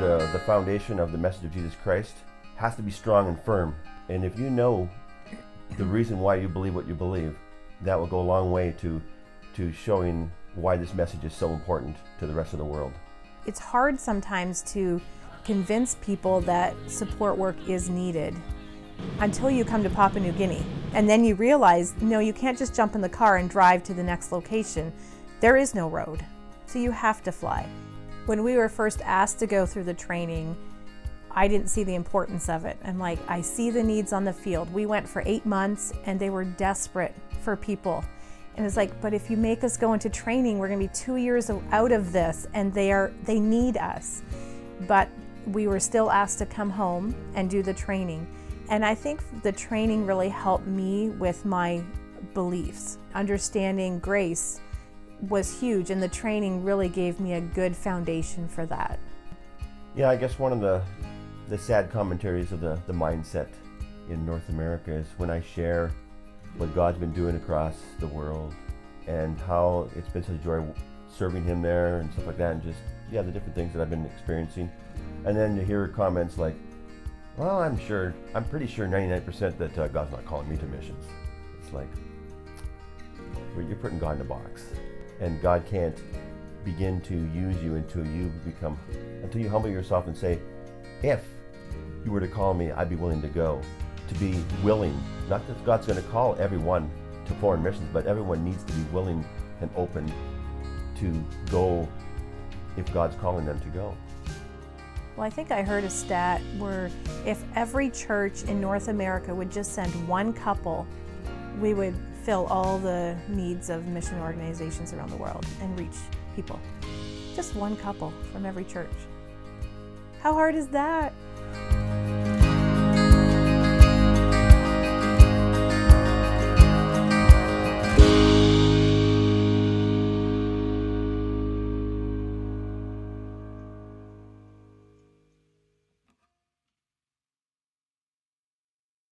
the, the foundation of the message of Jesus Christ has to be strong and firm. And if you know the reason why you believe what you believe, that will go a long way to, to showing why this message is so important to the rest of the world. It's hard sometimes to convince people that support work is needed until you come to Papua New Guinea. And then you realize, no, you can't just jump in the car and drive to the next location. There is no road. So you have to fly. When we were first asked to go through the training, I didn't see the importance of it. I'm like, I see the needs on the field. We went for eight months and they were desperate for people. And it's like, but if you make us go into training, we're gonna be two years out of this and they are they need us. But we were still asked to come home and do the training. And I think the training really helped me with my beliefs. Understanding grace was huge, and the training really gave me a good foundation for that. Yeah, I guess one of the, the sad commentaries of the, the mindset in North America is when I share what God's been doing across the world and how it's been such a joy serving Him there and stuff like that, and just, yeah, the different things that I've been experiencing. And then you hear comments like, well, I'm sure, I'm pretty sure 99% that uh, God's not calling me to missions. It's like, well, you're putting God in a box. And God can't begin to use you until you become, until you humble yourself and say, if you were to call me, I'd be willing to go. To be willing, not that God's going to call everyone to foreign missions, but everyone needs to be willing and open to go if God's calling them to go. Well, I think I heard a stat where if every church in North America would just send one couple, we would fill all the needs of mission organizations around the world and reach people. Just one couple from every church. How hard is that?